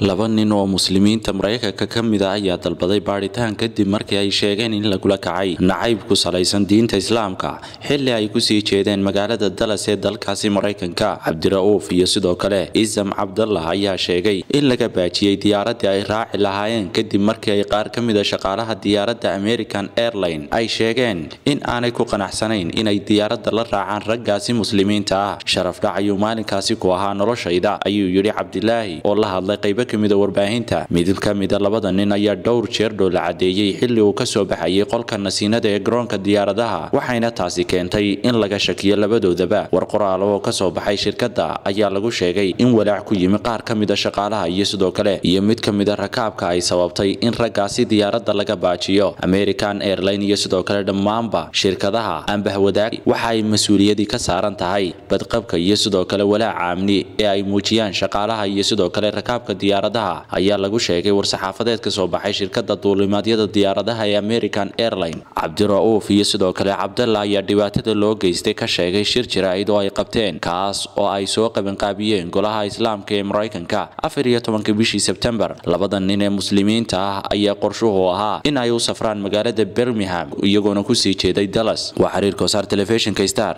laba nin oo muslimiinta maraykanka ka mid ah ayaa dalbaday baadhitaan kadib markii ay sheegeen in lagula kacay. Nacayb ku salaysan diinta islaamka xili ay ku sii jeedeen magaalada dallas ee dalkaasi maraykanka. Cabdira'uuf iyo sidoo kale isam cabdallah ayaa sheegay in laga baajiyey diyaaradii ay raaci lahaayeen kadib markii ay qaar ka mid a shaqaalaha diyaaradda american airline ay sheegeen in aanay ku qanacsanayn inay diyaaradda la raacaan raggaasi muslimiinta ah. Sharafdhac ayuu maalinkaasi ku ahaa noloshayda ayuu yidhi cabdilaahi oo la hadlay qaybo ka mid a warbaahinta mid ka mida labada nin ayaa dhowr jeer dhoola cadeeyey xili uu ka soo baxayay qolka nasiinada ee garoonka diyaaradaha waxayna taasi keentay in laga shakiyo labadoodaba war qoraal oo ka soo baxay shirkadda ayaa lagu sheegay in walaac ku yimi qaar ka mid a shaqaalaha iyo sidoo kale iyo mid ka mid a rakaabka ay sababtay in raggaasi diyaaradda laga baajiyo. American airline iyo sidoo kale dhammaanba shirkadaha aanbahwadaag waxa ay mas'uuliyadii ka saaran tahay badqabka iyo sidoo kale walaaca amni ee ay muujiyaan shaqaalaha iyo sidoo kale rakaabka diyaaradaha. Ayaa lagu sheegay war-saxaafadeed ka soo baxay shirkadda duulimaadyada diyaaradaha ee american airline cabdira'uuf iyo sidoo kale cabdalla ayaa dhibaatada loo geystay ka sheegay shir jaraa'id oo ay qabteen kaas oo ay soo qabanqaabiyeen golaha islaamka ee maraykanka afar iyo tobanka bishii sebtembar labada nin ee muslimiinta ah ayaa qorshuhu ahaa in ay u safraan magaalada birmingham iyagoona ku sii jeeday dallas. Waa xiriirka wasaar telefishinka star